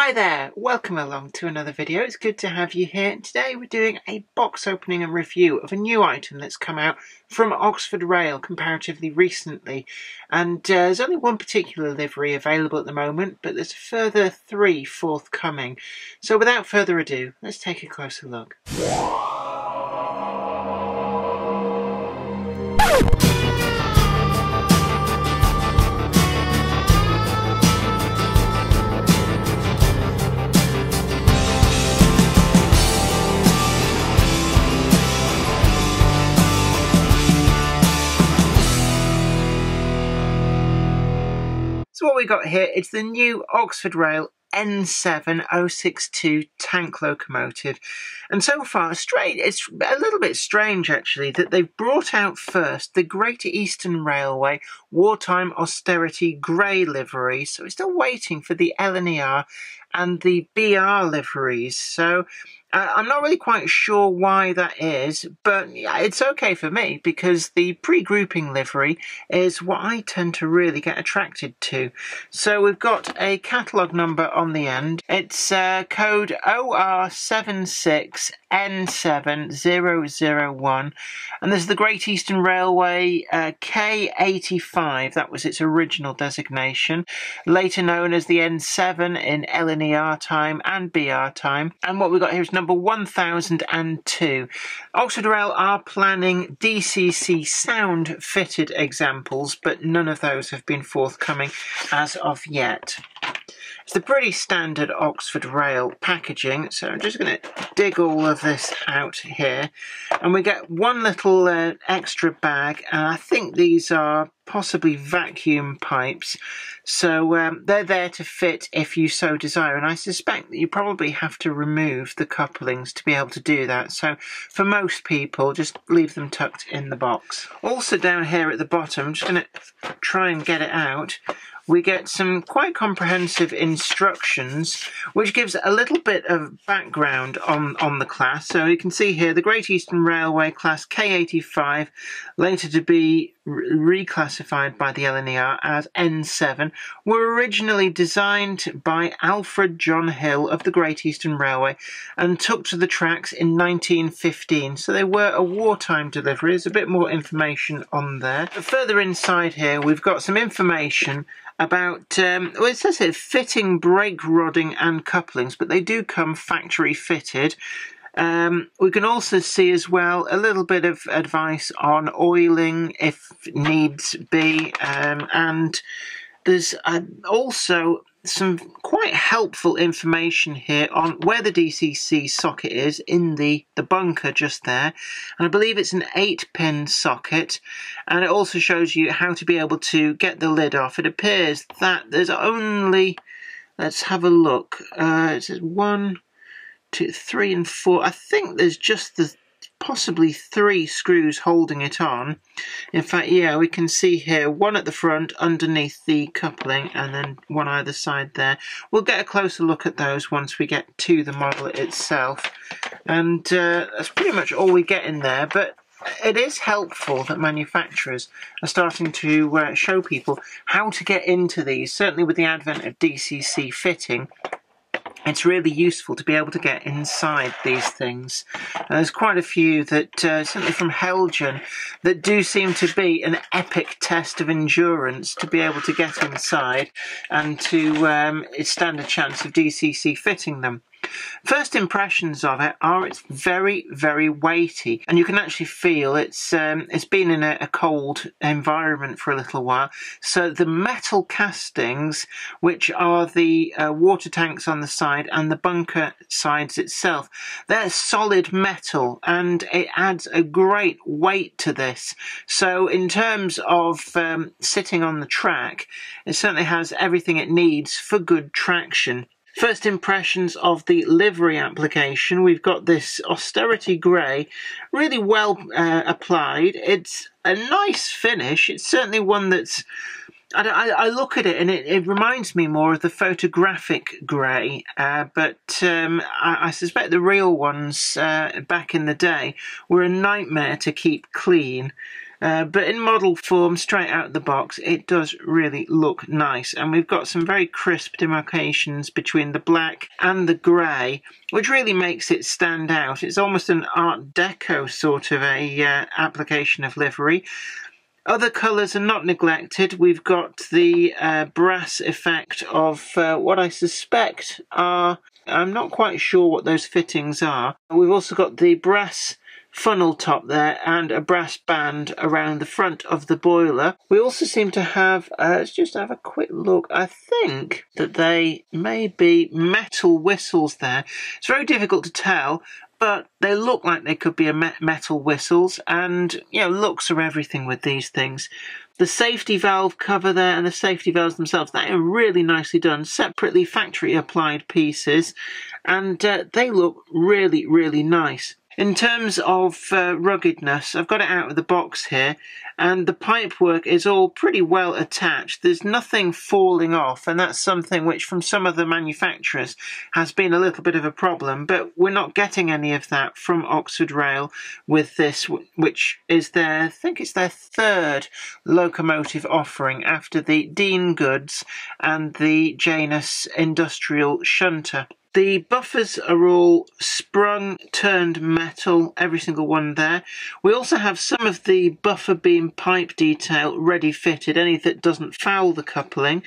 Hi there, welcome along to another video. It's good to have you here. Today we're doing a box opening and review of a new item that's come out from Oxford Rail comparatively recently. And uh, there's only one particular livery available at the moment, but there's further three forthcoming. So without further ado, let's take a closer look. We got here, it's the new Oxford Rail N7062 tank locomotive. And so far, straight, it's a little bit strange actually that they've brought out first the Greater Eastern Railway wartime austerity grey livery. So we're still waiting for the LNER and the BR liveries. So uh, I'm not really quite sure why that is, but it's okay for me because the pre-grouping livery is what I tend to really get attracted to. So we've got a catalogue number on the end. It's uh, code OR76N7001 and this is the Great Eastern Railway uh, K85. That was its original designation, later known as the N7 in LNER time and BR time. And what we've got here is number 1002. Oxford Rail are planning DCC sound fitted examples, but none of those have been forthcoming as of yet. It's the pretty standard Oxford Rail packaging, so I'm just going to dig all of this out here. And we get one little uh, extra bag, and I think these are possibly vacuum pipes. So um, they're there to fit if you so desire. And I suspect that you probably have to remove the couplings to be able to do that. So for most people, just leave them tucked in the box. Also down here at the bottom, I'm just going to try and get it out we get some quite comprehensive instructions, which gives a little bit of background on, on the class. So you can see here the Great Eastern Railway class K85, later to be reclassified by the LNER as N7, were originally designed by Alfred John Hill of the Great Eastern Railway and took to the tracks in 1915. So they were a wartime delivery. There's a bit more information on there. Further inside here, we've got some information about, um, well, it says here fitting brake rodding and couplings, but they do come factory fitted. Um, we can also see as well a little bit of advice on oiling if needs be, um, and there's uh, also some quite helpful information here on where the DCC socket is in the, the bunker just there. And I believe it's an 8-pin socket. And it also shows you how to be able to get the lid off. It appears that there's only... Let's have a look. Uh, it says one, two, three, and four. I think there's just the possibly three screws holding it on. In fact, yeah, we can see here one at the front underneath the coupling and then one either side there. We'll get a closer look at those once we get to the model itself. And uh, that's pretty much all we get in there, but it is helpful that manufacturers are starting to uh, show people how to get into these, certainly with the advent of DCC fitting it's really useful to be able to get inside these things. there's quite a few that, uh, certainly from Heljan, that do seem to be an epic test of endurance to be able to get inside and to um, stand a chance of DCC fitting them. First impressions of it are it's very, very weighty, and you can actually feel it's um, it's been in a, a, cold environment for a little while. So the metal castings, which are the uh, water tanks on the side and the bunker sides itself, they're solid metal, and it adds a great weight to this. So in terms of um, sitting on the track, it certainly has everything it needs for good traction. First impressions of the livery application, we've got this austerity grey, really well uh, applied. It's a nice finish. It's certainly one that's I, I, look at it and it, it, reminds me more of the photographic grey, uh, but um, I, I, suspect the real ones uh, back in the day were a nightmare to keep clean. Uh, but in model form, straight out of the box, it does really look nice. And we've got some very crisp demarcations between the black and the grey, which really makes it stand out. It's almost an Art Deco sort of a uh, application of livery. Other colours are not neglected. We've got the uh, brass effect of uh, what I suspect are, I'm not quite sure what those fittings are. We've also got the brass funnel top there and a brass band around the front of the boiler. We also seem to have, uh, let's just have a quick look. I think that they may be metal whistles there. It's very difficult to tell, but they look like they could be a metal whistles and you know looks are everything with these things the safety valve cover there and the safety valves themselves they are really nicely done separately factory applied pieces and uh, they look really really nice in terms of uh, ruggedness, I've got it out of the box here, and the pipework is all pretty well attached. There's nothing falling off, and that's something which from some of the manufacturers has been a little bit of a problem, but we're not getting any of that from Oxford Rail with this, which is their, I think it's their third locomotive offering after the Dean Goods and the Janus Industrial Shunter. The buffers are all sprung turned metal, every single one there. We also have some of the buffer beam pipe detail ready fitted, any that doesn't foul the coupling.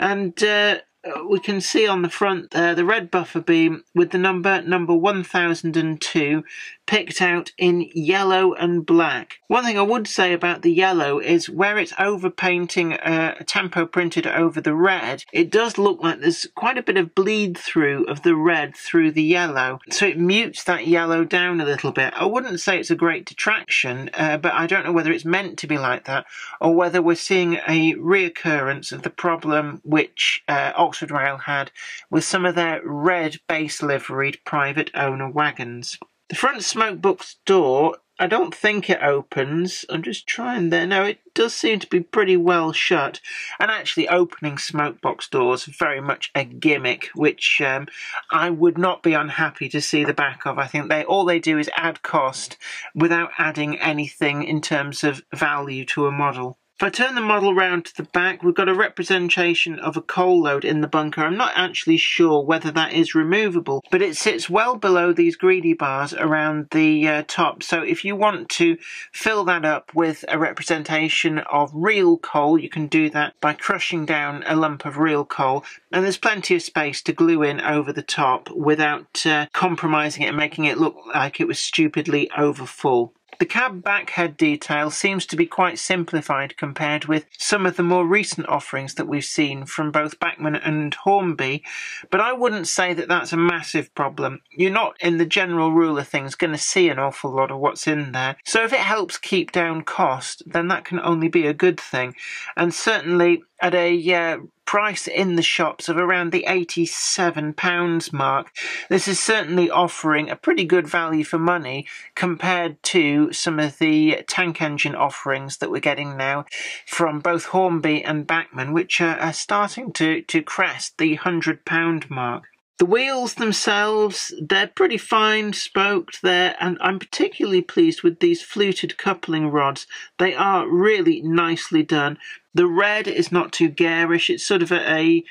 And uh, we can see on the front there the red buffer beam with the number number 1002 picked out in yellow and black. One thing I would say about the yellow is where it's overpainting uh, a tampo printed over the red, it does look like there's quite a bit of bleed through of the red through the yellow. So it mutes that yellow down a little bit. I wouldn't say it's a great detraction, uh, but I don't know whether it's meant to be like that or whether we're seeing a reoccurrence of the problem which uh, Oxford Rail had with some of their red base liveried private owner wagons. The front smoke box door, I don't think it opens. I'm just trying there. No, it does seem to be pretty well shut. And actually, opening smoke box doors very much a gimmick, which um, I would not be unhappy to see the back of. I think they all they do is add cost without adding anything in terms of value to a model. If I turn the model round to the back, we've got a representation of a coal load in the bunker. I'm not actually sure whether that is removable, but it sits well below these greedy bars around the uh, top. So if you want to fill that up with a representation of real coal, you can do that by crushing down a lump of real coal. And there's plenty of space to glue in over the top without uh, compromising it and making it look like it was stupidly over full. The cab backhead detail seems to be quite simplified compared with some of the more recent offerings that we've seen from both Bachmann and Hornby, but I wouldn't say that that's a massive problem. You're not, in the general rule of things, going to see an awful lot of what's in there. So if it helps keep down cost, then that can only be a good thing. And certainly at a uh, price in the shops of around the £87 mark. This is certainly offering a pretty good value for money compared to some of the tank engine offerings that we're getting now from both Hornby and Bachmann, which are, are starting to, to crest the £100 mark. The wheels themselves, they're pretty fine spoked there, and I'm particularly pleased with these fluted coupling rods. They are really nicely done. The red is not too garish, it's sort of a,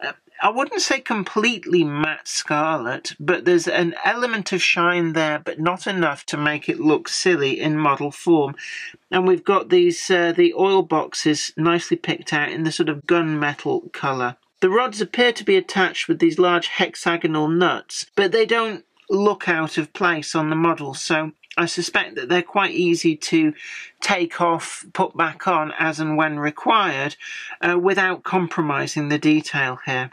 a, I wouldn't say completely matte scarlet, but there's an element of shine there, but not enough to make it look silly in model form. And we've got these uh, the oil boxes nicely picked out in the sort of gunmetal colour. The rods appear to be attached with these large hexagonal nuts, but they don't look out of place on the model, so I suspect that they're quite easy to take off, put back on as and when required, uh, without compromising the detail here.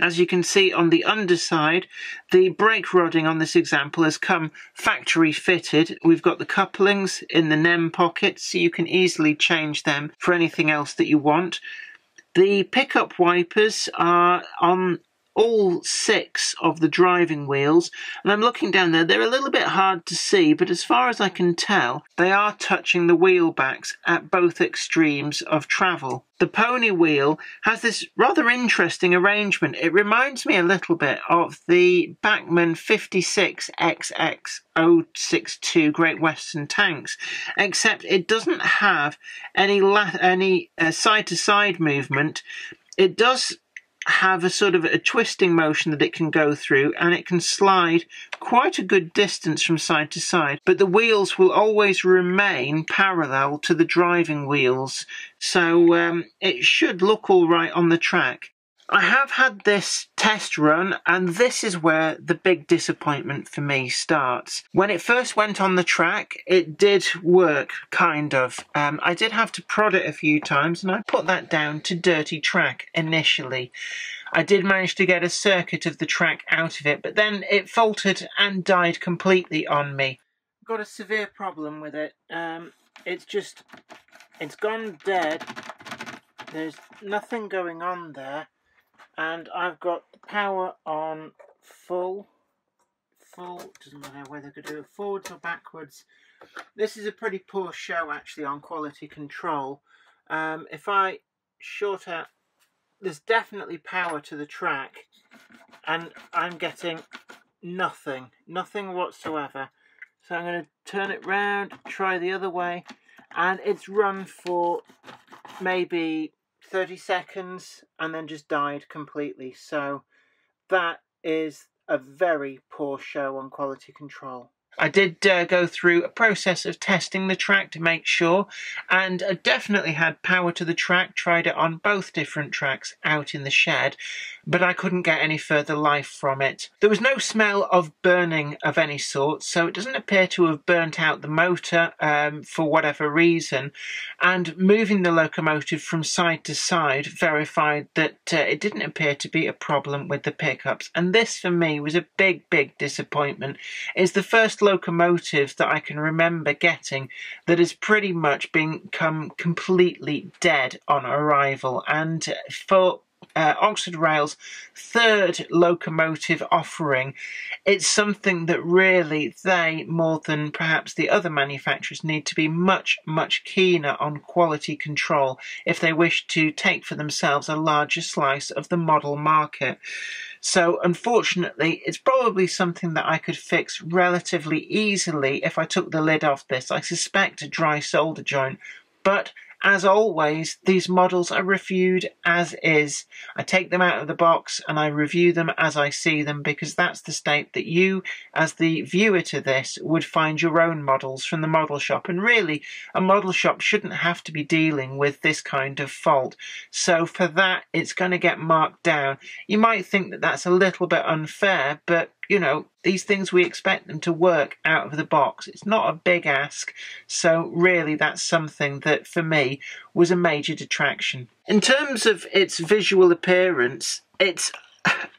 As you can see on the underside, the brake rodding on this example has come factory fitted. We've got the couplings in the NEM pockets, so you can easily change them for anything else that you want. The pickup wipers are on all six of the driving wheels, and I'm looking down there. They're a little bit hard to see, but as far as I can tell, they are touching the wheel backs at both extremes of travel. The pony wheel has this rather interesting arrangement. It reminds me a little bit of the Bachmann 56XX062 Great Western tanks, except it doesn't have any any side to side movement. It does have a sort of a twisting motion that it can go through and it can slide quite a good distance from side to side. But the wheels will always remain parallel to the driving wheels. So um, it should look all right on the track I have had this test run, and this is where the big disappointment for me starts. When it first went on the track, it did work, kind of. Um, I did have to prod it a few times, and I put that down to dirty track initially. I did manage to get a circuit of the track out of it, but then it faltered and died completely on me. Got a severe problem with it. Um, it's just, it's gone dead. There's nothing going on there and I've got power on full. Full doesn't matter whether I could do it. Forwards or backwards. This is a pretty poor show actually on quality control. Um, if I short out there's definitely power to the track and I'm getting nothing. Nothing whatsoever. So I'm going to turn it round try the other way and it's run for maybe 30 seconds and then just died completely. So that is a very poor show on quality control. I did uh, go through a process of testing the track to make sure, and I definitely had power to the track, tried it on both different tracks out in the shed, but I couldn't get any further life from it. There was no smell of burning of any sort, so it doesn't appear to have burnt out the motor um, for whatever reason, and moving the locomotive from side to side verified that uh, it didn't appear to be a problem with the pickups, and this for me was a big, big disappointment. It's the first locomotive that I can remember getting that has pretty much become completely dead on arrival. And for uh, Oxford Rail's third locomotive offering, it's something that really they, more than perhaps the other manufacturers, need to be much, much keener on quality control if they wish to take for themselves a larger slice of the model market. So, unfortunately, it's probably something that I could fix relatively easily if I took the lid off this. I suspect a dry solder joint, but as always, these models are reviewed as is. I take them out of the box and I review them as I see them because that's the state that you, as the viewer to this, would find your own models from the model shop. And really, a model shop shouldn't have to be dealing with this kind of fault. So for that, it's going to get marked down. You might think that that's a little bit unfair, but you know, these things we expect them to work out of the box. It's not a big ask, so really that's something that for me was a major detraction. In terms of its visual appearance, it's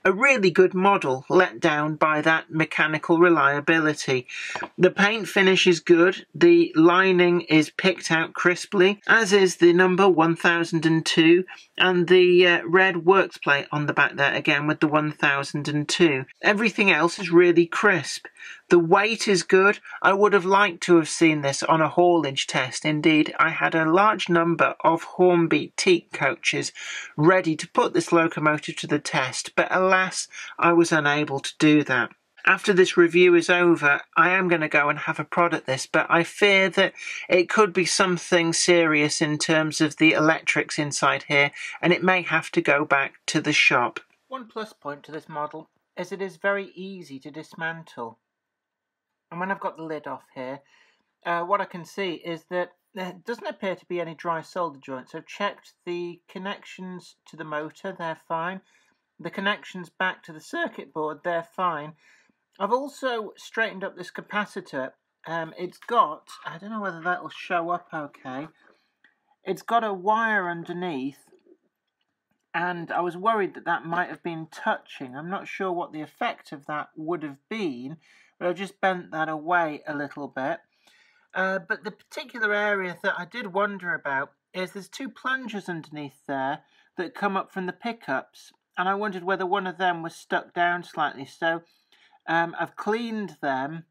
a really good model let down by that mechanical reliability. The paint finish is good, the lining is picked out crisply, as is the number 1002, and the uh, red works plate on the back there again with the 1002. Everything else is really crisp. The weight is good. I would have liked to have seen this on a haulage test. Indeed, I had a large number of Hornby teak coaches ready to put this locomotive to the test, but alas, I was unable to do that after this review is over, I am going to go and have a prod at this, but I fear that it could be something serious in terms of the electrics inside here, and it may have to go back to the shop. One plus point to this model is it is very easy to dismantle. When I've got the lid off here, uh, what I can see is that there doesn't appear to be any dry solder joints. I've checked the connections to the motor, they're fine. The connections back to the circuit board, they're fine. I've also straightened up this capacitor. Um, it's got, I don't know whether that will show up okay. It's got a wire underneath and I was worried that that might have been touching. I'm not sure what the effect of that would have been, but I've just bent that away a little bit. Uh, but the particular area that I did wonder about is there's two plungers underneath there that come up from the pickups. and I wondered whether one of them was stuck down slightly. So um, I've cleaned them,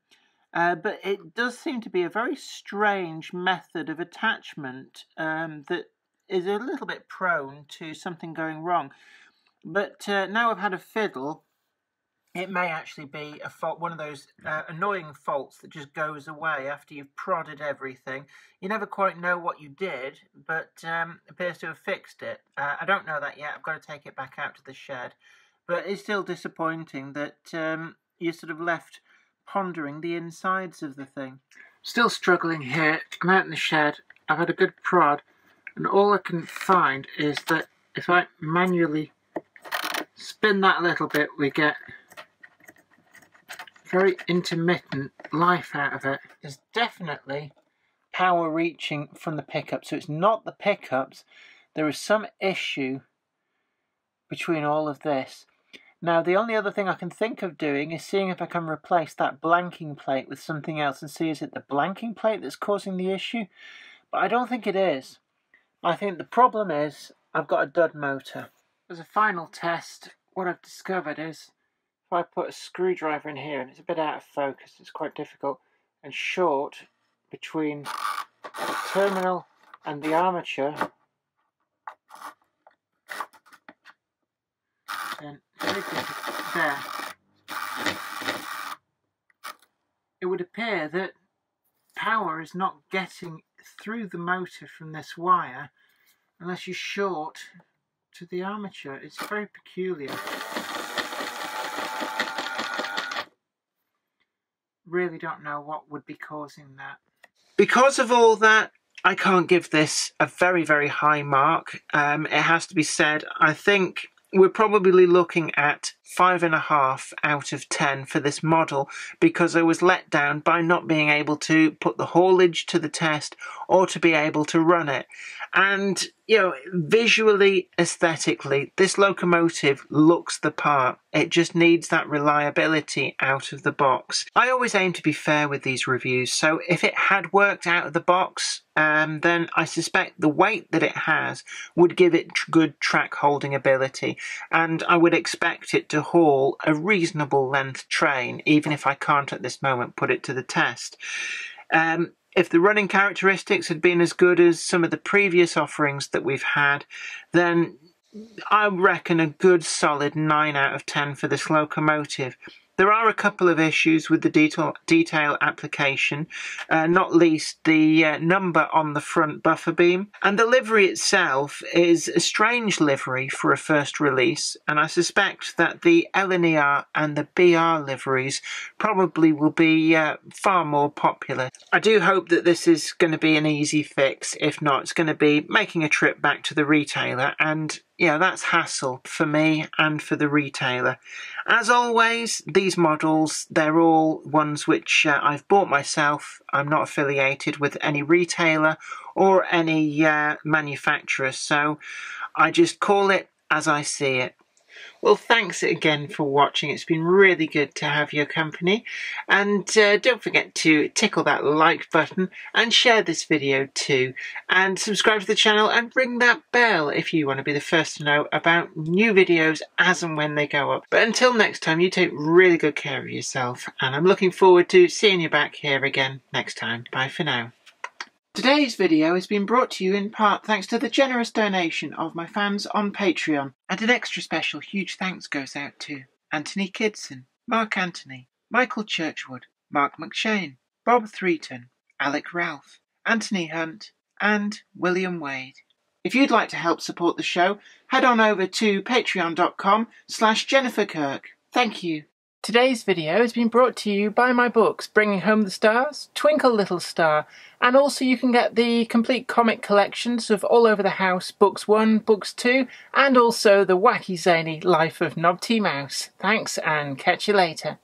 uh, but it does seem to be a very strange method of attachment um, that is a little bit prone to something going wrong. But uh, now I've had a fiddle, it may actually be a fault, one of those uh, annoying faults that just goes away after you've prodded everything. You never quite know what you did, but um, appears to have fixed it. Uh, I don't know that yet. I've got to take it back out to the shed. But it's still disappointing that um, you're sort of left pondering the insides of the thing. Still struggling here. I'm out in the shed. I've had a good prod, and all I can find is that if I manually spin that a little bit, we get very intermittent life out of it. There's definitely power reaching from the pickup, so it's not the pickups. There is some issue between all of this. Now, the only other thing I can think of doing is seeing if I can replace that blanking plate with something else and see is it the blanking plate that's causing the issue? But I don't think it is. I think the problem is I've got a dud motor. As a final test, what I've discovered is if I put a screwdriver in here, and it's a bit out of focus, it's quite difficult, and short between the terminal and the armature, then there. It would appear that power is not getting through the motor from this wire unless you short to the armature. It's very peculiar. Really don't know what would be causing that. Because of all that, I can't give this a very, very high mark. Um, it has to be said, I think we're probably looking at five and a half out of ten for this model because I was let down by not being able to put the haulage to the test or to be able to run it. And, you know, visually, aesthetically, this locomotive looks the part. It just needs that reliability out of the box. I always aim to be fair with these reviews, so if it had worked out of the box, um, then I suspect the weight that it has would give it good track holding ability, and I would expect it to haul a reasonable length train, even if I can't at this moment put it to the test. Um, if the running characteristics had been as good as some of the previous offerings that we've had, then I reckon a good solid 9 out of 10 for this locomotive. There are a couple of issues with the detail, detail application, uh, not least the uh, number on the front buffer beam. And the livery itself is a strange livery for a first release, and I suspect that the LNER and the BR liveries probably will be uh, far more popular. I do hope that this is going to be an easy fix. If not, it's going to be making a trip back to the retailer and yeah, that's hassle for me and for the retailer. As always, these models, they're all ones which uh, I've bought myself. I'm not affiliated with any retailer or any uh, manufacturer, so I just call it as I see it. Well, thanks again for watching. It's been really good to have your company. And uh, don't forget to tickle that like button and share this video too. And subscribe to the channel and ring that bell if you want to be the first to know about new videos as and when they go up. But until next time, you take really good care of yourself. And I'm looking forward to seeing you back here again next time. Bye for now. Today's video has been brought to you in part thanks to the generous donation of my fans on Patreon, and an extra special huge thanks goes out to Anthony Kidson, Mark Anthony, Michael Churchwood, Mark McShane, Bob Threeton, Alec Ralph, Anthony Hunt, and William Wade. If you'd like to help support the show, head on over to patreon.com slash Jennifer Kirk. Thank you. Today's video has been brought to you by my books, Bringing Home the Stars, Twinkle Little Star, and also you can get the complete comic collections of All Over the House, Books 1, Books 2, and also the wacky zany Life of Knob T. Mouse. Thanks and catch you later.